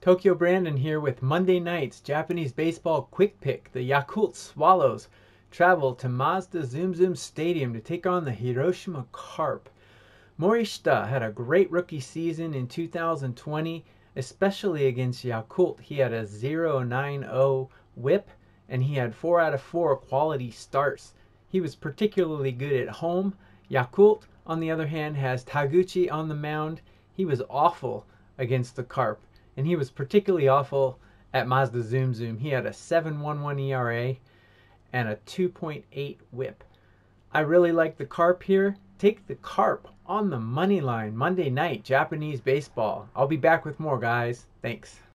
Tokyo Brandon here with Monday night's Japanese baseball quick pick. The Yakult Swallows travel to Mazda Zoom Zoom Stadium to take on the Hiroshima Carp. Morishita had a great rookie season in 2020, especially against Yakult. He had a 0.90 whip and he had 4 out of 4 quality starts. He was particularly good at home. Yakult, on the other hand, has Taguchi on the mound. He was awful against the Carp and he was particularly awful at Mazda Zoom Zoom. He had a 7.11 ERA and a 2.8 whip. I really like the Carp here. Take the Carp on the money line Monday night, Japanese baseball. I'll be back with more, guys. Thanks.